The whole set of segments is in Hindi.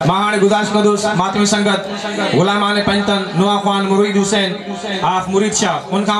महान गुदास कदूस मातम संगत गुलाम आने पंतन नुआ खान मुरीद हुसैन आफ मुरीद शाह उनका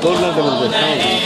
Don't let them do it.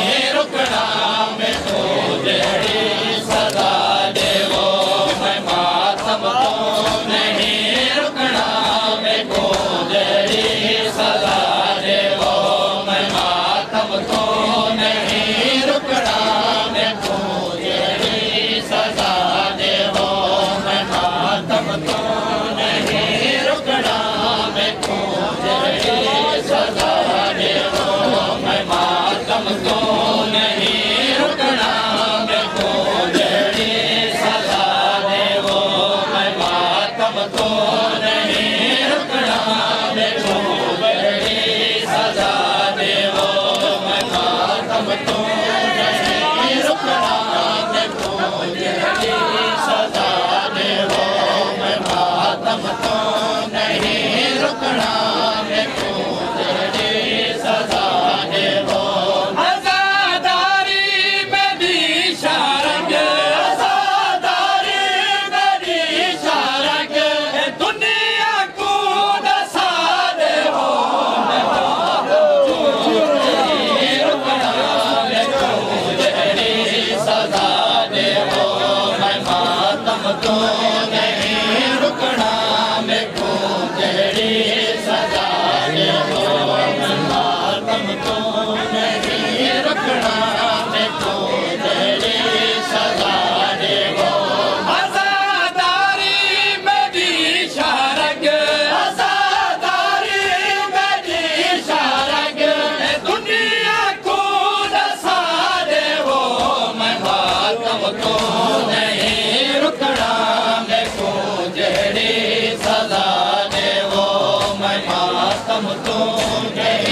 नहीं Jai